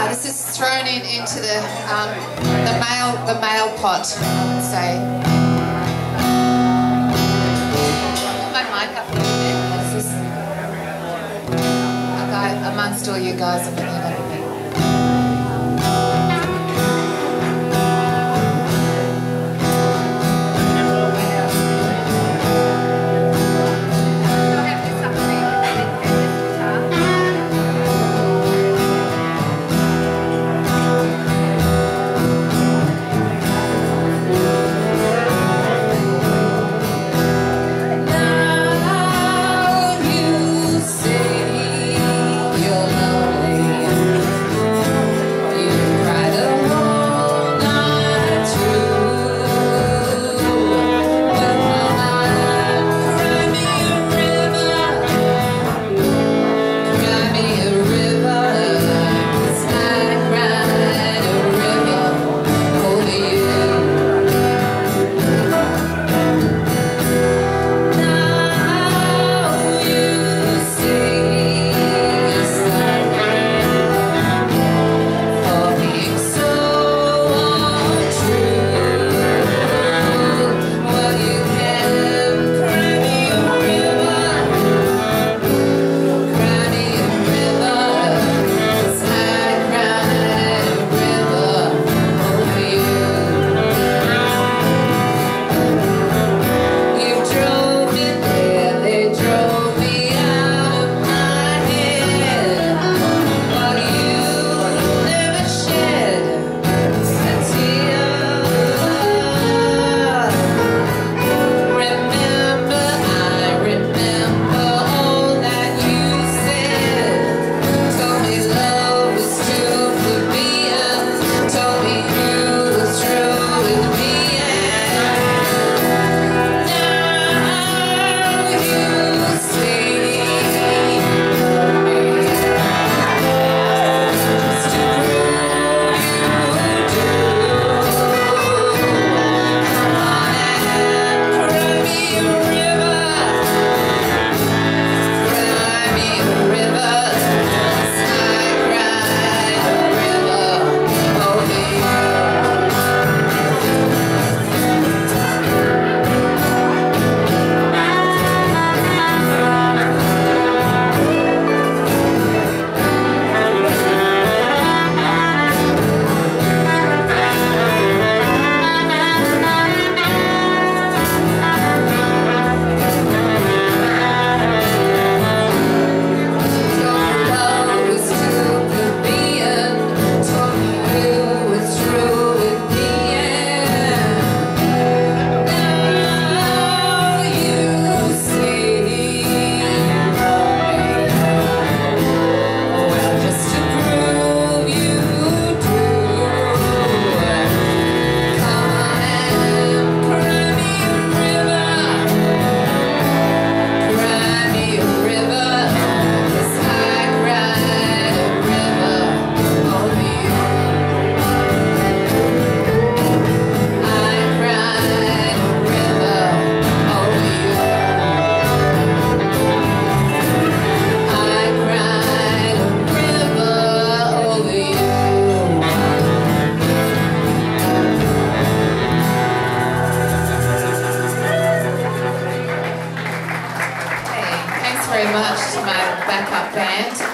flour. This is thrown in into the um, the male the male pot. Say. My mic up a little bit. Amongst all you guys, I'm going very much to my backup band.